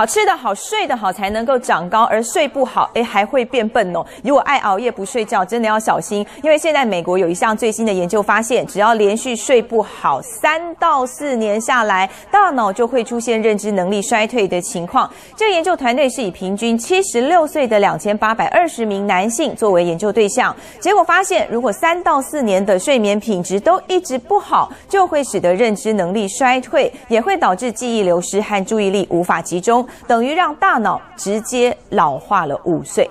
好吃的好，睡得好才能够长高，而睡不好，哎，还会变笨哦。如果爱熬夜不睡觉，真的要小心，因为现在美国有一项最新的研究发现，只要连续睡不好三到四年下来，大脑就会出现认知能力衰退的情况。这个研究团队是以平均七十六岁的两千八百二十名男性作为研究对象，结果发现，如果三到四年的睡眠品质都一直不好，就会使得认知能力衰退，也会导致记忆流失和注意力无法集中，等于让大脑直接老化了五岁。